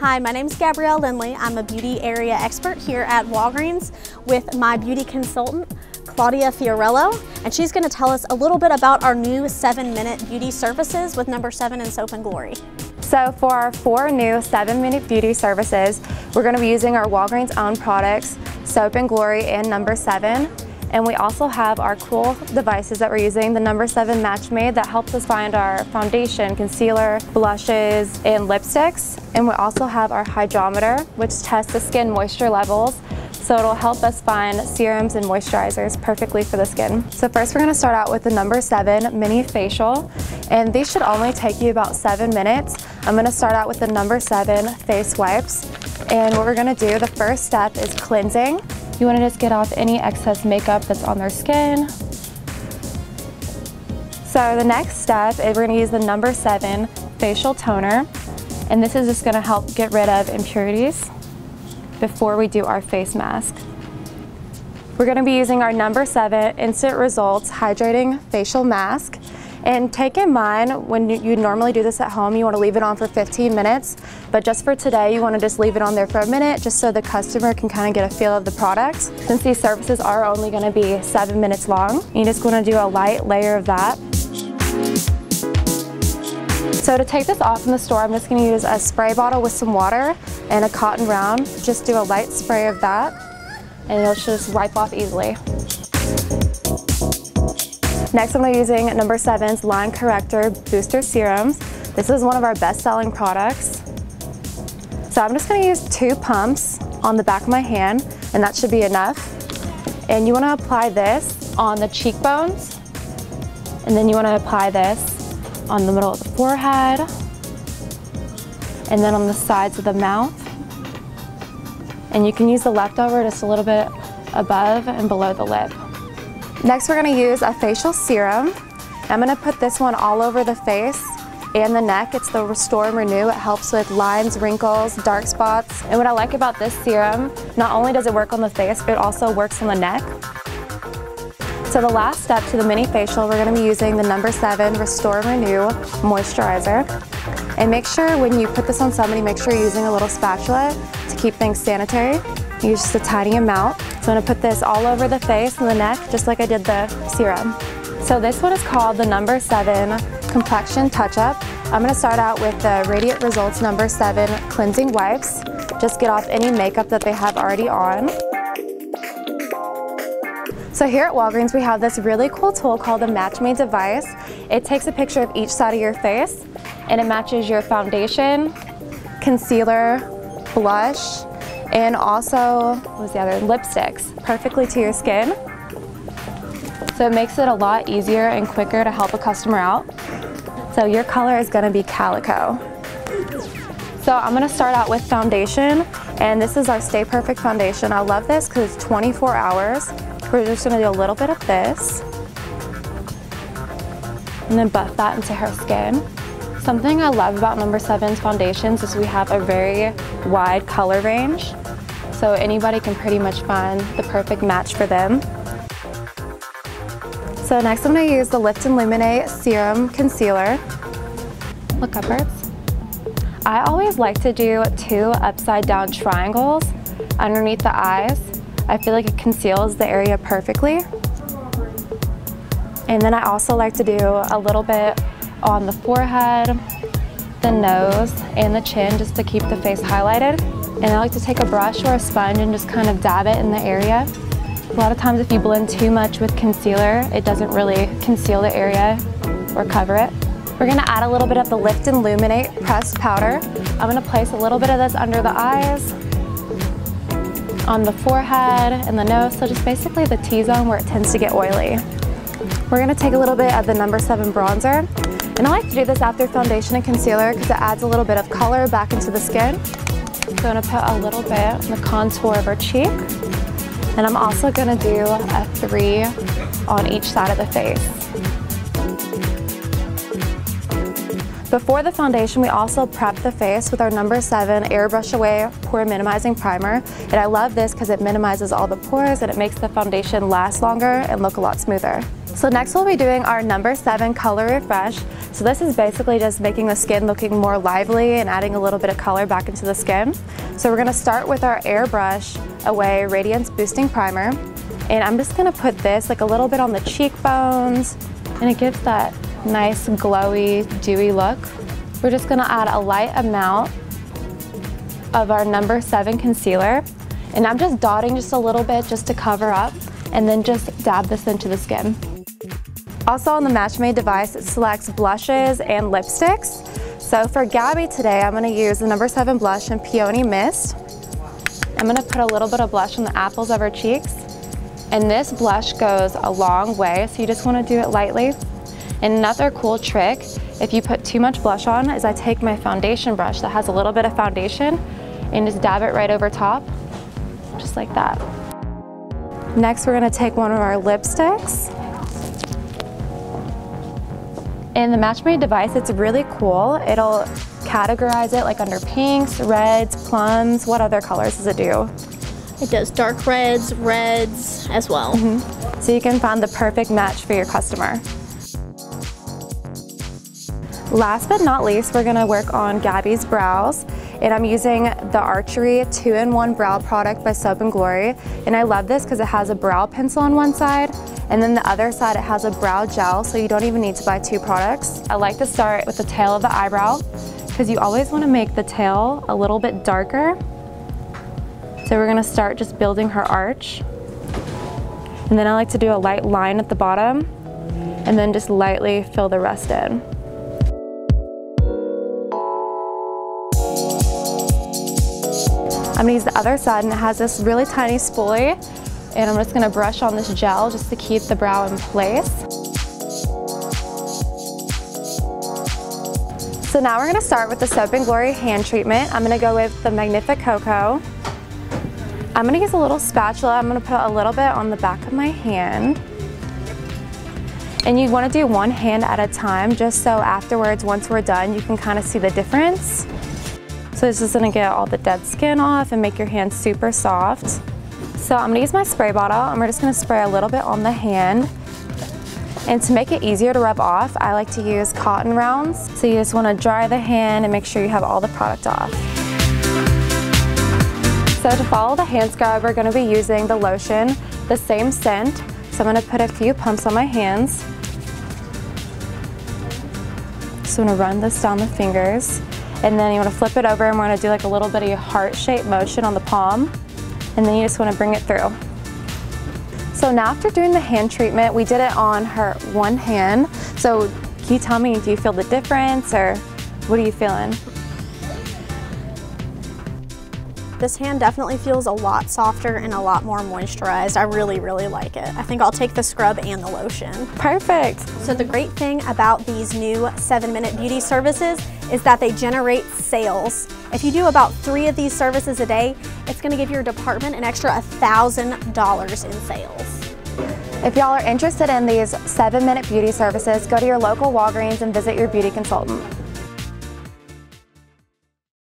Hi, my name is Gabrielle Lindley. I'm a beauty area expert here at Walgreens with my beauty consultant, Claudia Fiorello, and she's going to tell us a little bit about our new seven minute beauty services with number seven and Soap and Glory. So for our four new seven minute beauty services, we're going to be using our Walgreens own products, Soap and Glory and number seven. And we also have our cool devices that we're using, the number seven Match Made that helps us find our foundation, concealer, blushes, and lipsticks. And we also have our hydrometer, which tests the skin moisture levels so it'll help us find serums and moisturizers perfectly for the skin. So first we're gonna start out with the number seven mini facial, and these should only take you about seven minutes. I'm gonna start out with the number seven face wipes. And what we're gonna do, the first step is cleansing. You wanna just get off any excess makeup that's on their skin. So the next step is we're gonna use the number seven facial toner. And this is just gonna help get rid of impurities before we do our face mask. We're gonna be using our number seven Instant Results Hydrating Facial Mask. And take in mind, when you normally do this at home, you wanna leave it on for 15 minutes, but just for today, you wanna just leave it on there for a minute, just so the customer can kind of get a feel of the product. Since these services are only gonna be seven minutes long, you're just wanna do a light layer of that. So to take this off in the store, I'm just gonna use a spray bottle with some water and a cotton round. Just do a light spray of that and it'll just wipe off easily. Next, I'm gonna be using number seven's Line Corrector Booster Serums. This is one of our best-selling products. So I'm just gonna use two pumps on the back of my hand and that should be enough. And you wanna apply this on the cheekbones and then you wanna apply this on the middle of the forehead, and then on the sides of the mouth. And you can use the leftover just a little bit above and below the lip. Next, we're gonna use a facial serum. I'm gonna put this one all over the face and the neck. It's the Restore and Renew. It helps with lines, wrinkles, dark spots. And what I like about this serum, not only does it work on the face, but it also works on the neck. So the last step to the mini facial, we're gonna be using the number seven Restore Renew Moisturizer. And make sure when you put this on somebody, make sure you're using a little spatula to keep things sanitary. Use just a tiny amount. So I'm gonna put this all over the face and the neck, just like I did the serum. So this one is called the number seven Complexion Touch-Up. I'm gonna start out with the Radiant Results number seven Cleansing Wipes. Just get off any makeup that they have already on. So here at Walgreens, we have this really cool tool called the Match Made device. It takes a picture of each side of your face and it matches your foundation, concealer, blush, and also, what was the other, lipsticks, perfectly to your skin. So it makes it a lot easier and quicker to help a customer out. So your color is gonna be Calico. So I'm gonna start out with foundation, and this is our Stay Perfect foundation. I love this because it's 24 hours. We're just gonna do a little bit of this and then buff that into her skin. Something I love about number seven's foundations is we have a very wide color range. So anybody can pretty much find the perfect match for them. So next I'm gonna use the Lift and Illuminate Serum Concealer. Look upwards. I always like to do two upside down triangles underneath the eyes I feel like it conceals the area perfectly. And then I also like to do a little bit on the forehead, the nose, and the chin just to keep the face highlighted. And I like to take a brush or a sponge and just kind of dab it in the area. A lot of times if you blend too much with concealer, it doesn't really conceal the area or cover it. We're gonna add a little bit of the Lift and Illuminate pressed powder. I'm gonna place a little bit of this under the eyes, on the forehead and the nose, so just basically the T-zone where it tends to get oily. We're gonna take a little bit of the number seven bronzer, and I like to do this after foundation and concealer because it adds a little bit of color back into the skin. So I'm gonna put a little bit on the contour of her cheek, and I'm also gonna do a three on each side of the face. Before the foundation, we also prep the face with our number seven Airbrush Away Pore Minimizing Primer. And I love this because it minimizes all the pores and it makes the foundation last longer and look a lot smoother. So next we'll be doing our number seven color refresh. So this is basically just making the skin looking more lively and adding a little bit of color back into the skin. So we're gonna start with our Airbrush Away Radiance Boosting Primer. And I'm just gonna put this like a little bit on the cheekbones and it gives that nice glowy, dewy look. We're just gonna add a light amount of our number seven concealer. And I'm just dotting just a little bit just to cover up and then just dab this into the skin. Also on the Match Made device, it selects blushes and lipsticks. So for Gabby today, I'm gonna use the number seven blush in Peony Mist. I'm gonna put a little bit of blush on the apples of her cheeks. And this blush goes a long way, so you just wanna do it lightly. And another cool trick, if you put too much blush on, is I take my foundation brush that has a little bit of foundation and just dab it right over top, just like that. Next, we're gonna take one of our lipsticks in the Match Made device, it's really cool. It'll categorize it like under pinks, reds, plums. What other colors does it do? It does dark reds, reds as well. Mm -hmm. So you can find the perfect match for your customer. Last but not least, we're gonna work on Gabby's brows. And I'm using the Archery 2-in-1 Brow Product by Soap & Glory. And I love this because it has a brow pencil on one side and then the other side, it has a brow gel, so you don't even need to buy two products. I like to start with the tail of the eyebrow because you always want to make the tail a little bit darker. So we're gonna start just building her arch. And then I like to do a light line at the bottom and then just lightly fill the rest in. I'm gonna use the other side and it has this really tiny spoolie and I'm just gonna brush on this gel just to keep the brow in place. So now we're gonna start with the Soap & Glory hand treatment. I'm gonna go with the Magnificoco. I'm gonna use a little spatula. I'm gonna put a little bit on the back of my hand. And you wanna do one hand at a time just so afterwards, once we're done, you can kind of see the difference. So this is gonna get all the dead skin off and make your hand super soft. So I'm gonna use my spray bottle and we're just gonna spray a little bit on the hand. And to make it easier to rub off, I like to use cotton rounds. So you just wanna dry the hand and make sure you have all the product off. So to follow the hand scrub, we're gonna be using the lotion, the same scent. So I'm gonna put a few pumps on my hands. So I'm gonna run this down the fingers. And then you wanna flip it over and we're gonna do like a little bit of a heart-shaped motion on the palm and then you just want to bring it through. So now after doing the hand treatment, we did it on her one hand. So can you tell me, do you feel the difference or what are you feeling? This hand definitely feels a lot softer and a lot more moisturized. I really, really like it. I think I'll take the scrub and the lotion. Perfect. So the great thing about these new seven minute beauty services is that they generate sales. If you do about three of these services a day, it's gonna give your department an extra $1,000 in sales. If y'all are interested in these seven minute beauty services, go to your local Walgreens and visit your beauty consultant.